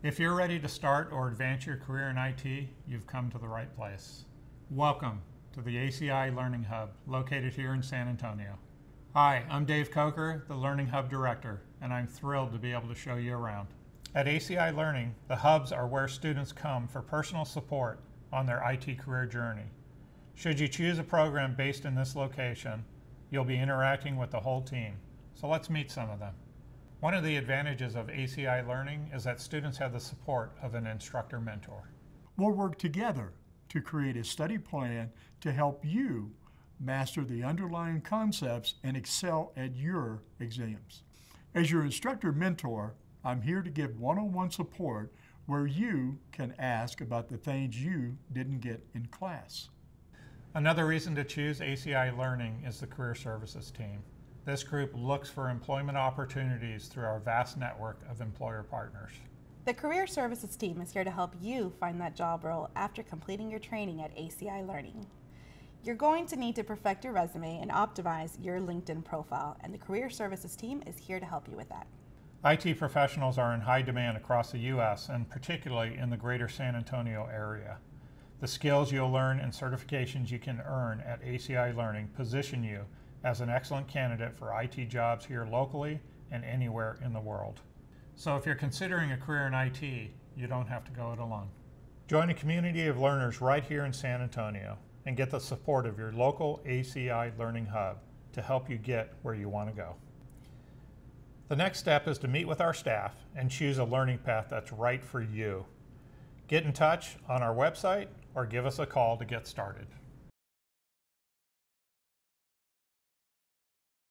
If you're ready to start or advance your career in IT, you've come to the right place. Welcome to the ACI Learning Hub, located here in San Antonio. Hi, I'm Dave Coker, the Learning Hub Director, and I'm thrilled to be able to show you around. At ACI Learning, the hubs are where students come for personal support on their IT career journey. Should you choose a program based in this location, you'll be interacting with the whole team. So let's meet some of them. One of the advantages of ACI Learning is that students have the support of an instructor mentor. We'll work together to create a study plan to help you master the underlying concepts and excel at your exams. As your instructor mentor, I'm here to give one on one support where you can ask about the things you didn't get in class. Another reason to choose ACI Learning is the Career Services team. This group looks for employment opportunities through our vast network of employer partners. The Career Services team is here to help you find that job role after completing your training at ACI Learning. You're going to need to perfect your resume and optimize your LinkedIn profile, and the Career Services team is here to help you with that. IT professionals are in high demand across the U.S. and particularly in the greater San Antonio area. The skills you'll learn and certifications you can earn at ACI Learning position you as an excellent candidate for IT jobs here locally and anywhere in the world. So if you're considering a career in IT, you don't have to go it alone. Join a community of learners right here in San Antonio and get the support of your local ACI Learning Hub to help you get where you want to go. The next step is to meet with our staff and choose a learning path that's right for you. Get in touch on our website or give us a call to get started.